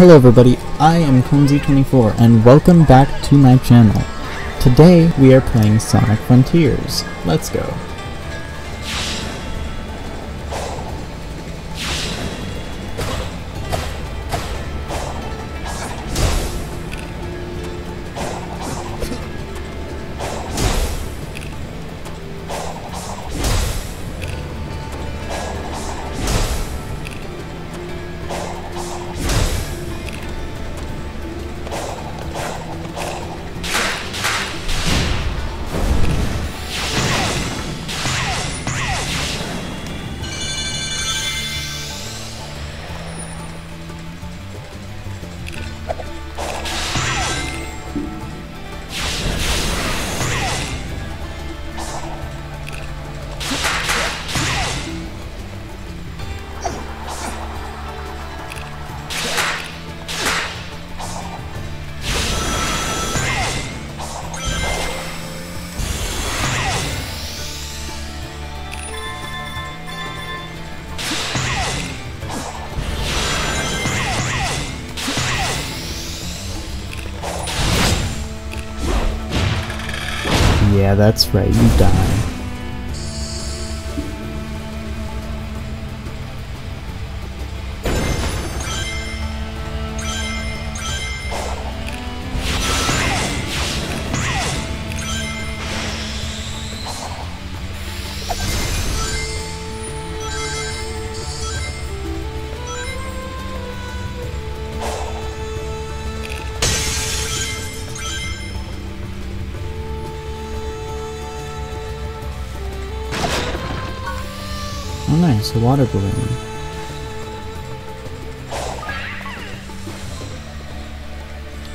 Hello everybody, I am Clumsy24 and welcome back to my channel. Today we are playing Sonic Frontiers. Let's go. Yeah, that's right, you die. Oh nice, a water balloon.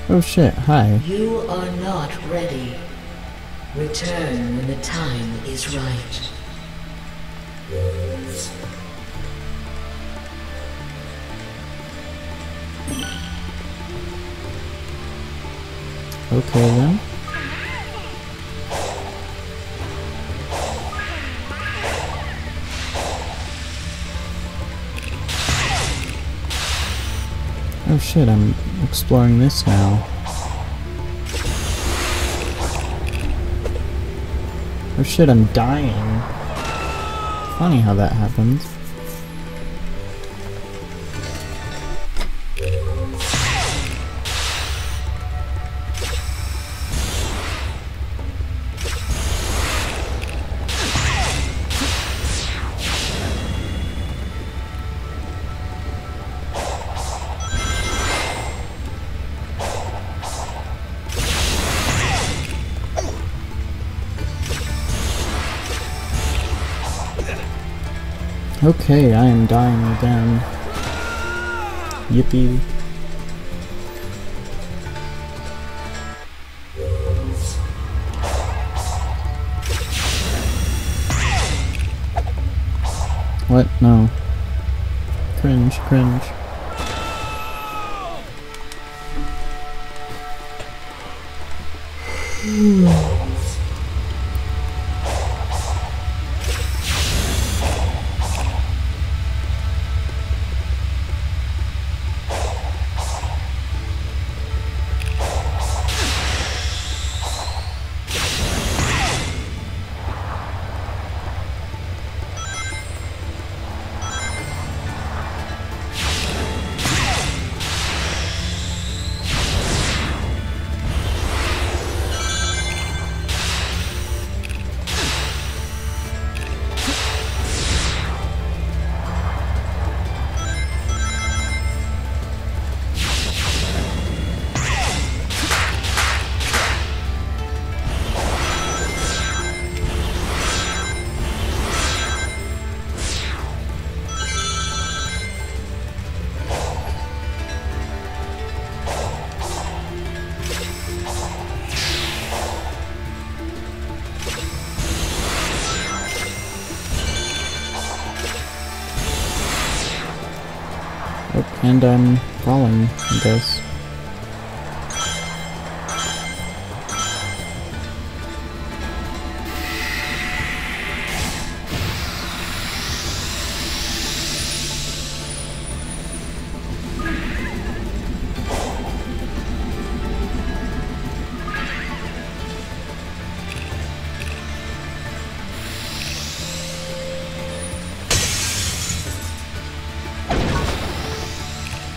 Oh shit, hi. You are not ready. Return when the time is right. Okay then. Shit, I'm exploring this now. Oh shit, I'm dying. Funny how that happens. Okay, I am dying again. Yippee. What? No. Cringe, cringe. Oh, and um, I'm falling, I guess.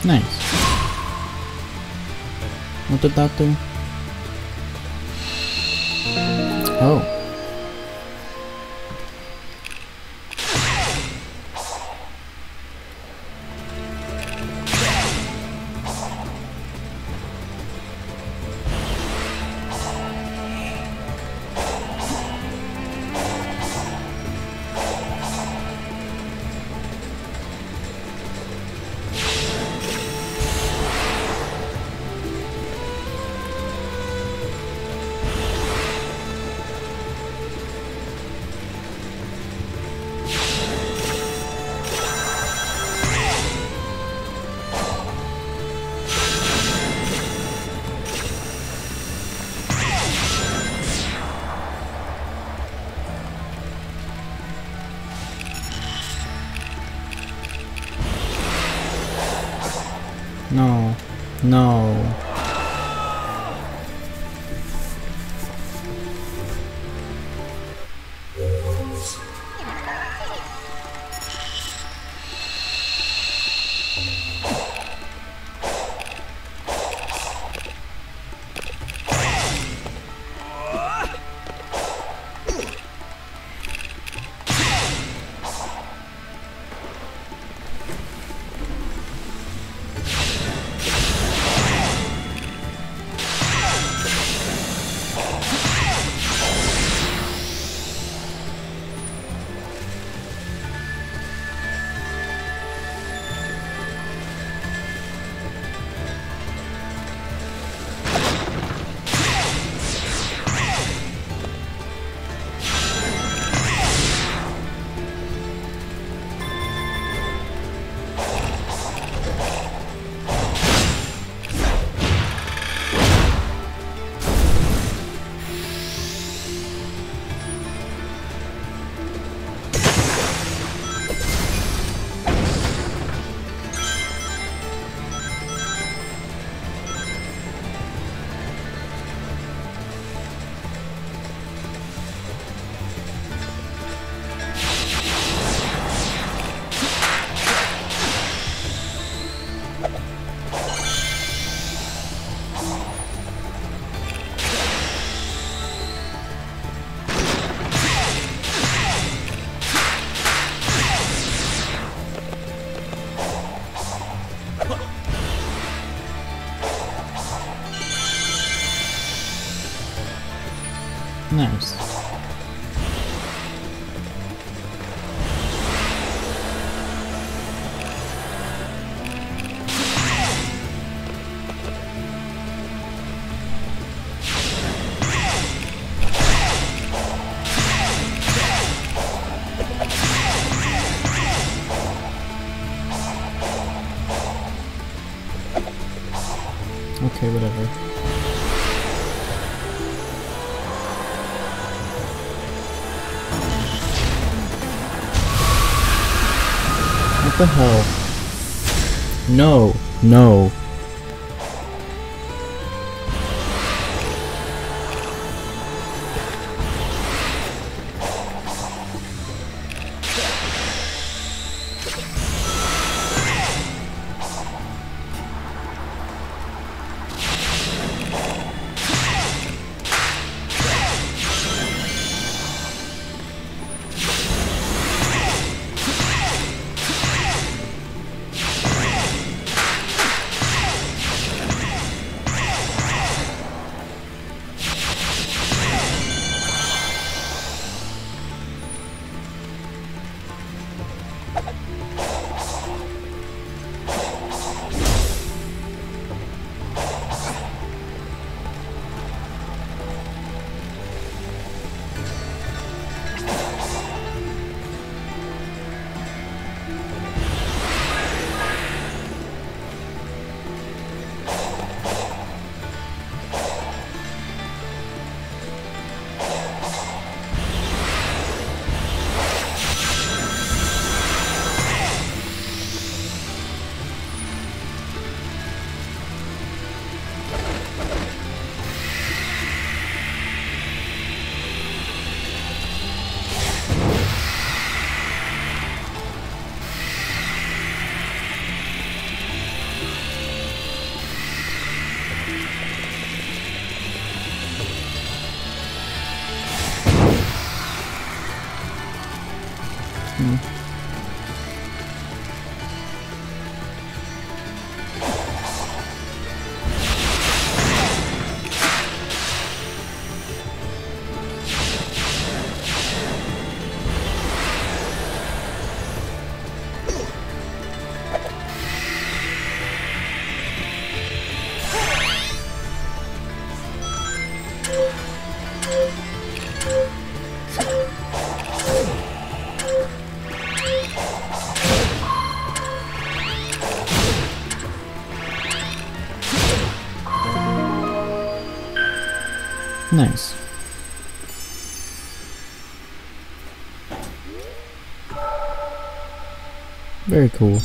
Nice. What did that do? Oh. No. The hell? No, no. Nice. Very cool.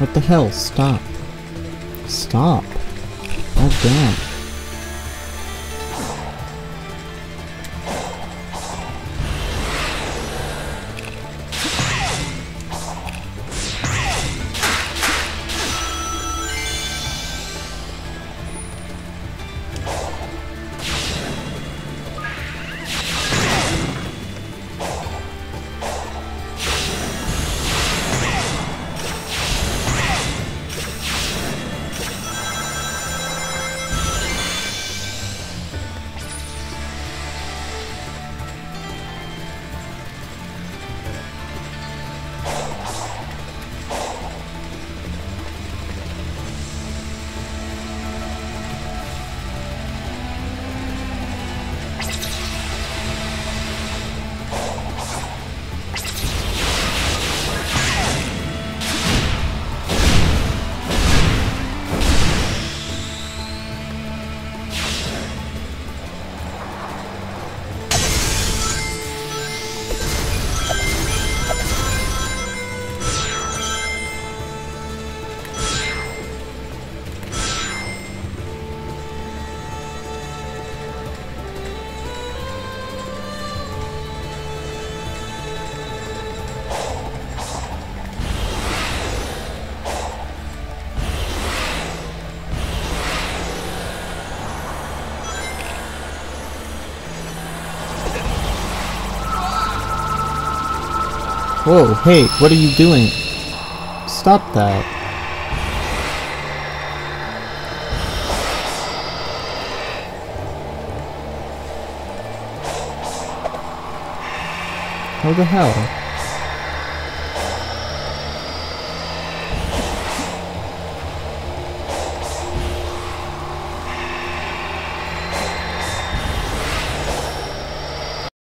What the hell? Stop. Stop. God damn. Whoa, hey, what are you doing? Stop that. How the hell?